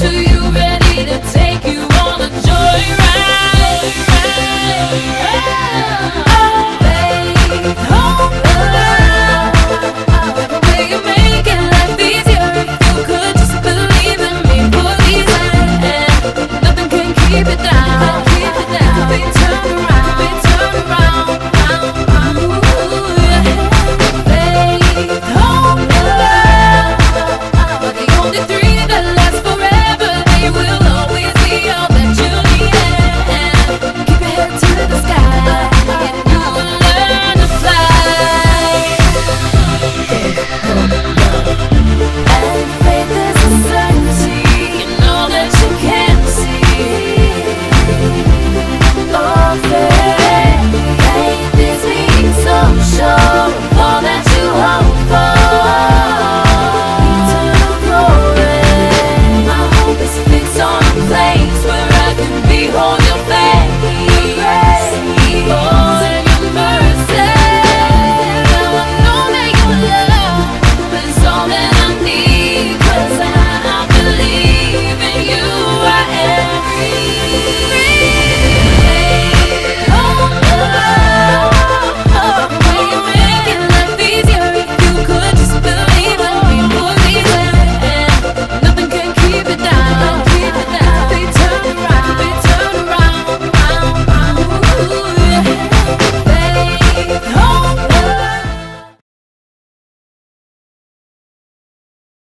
to you, baby.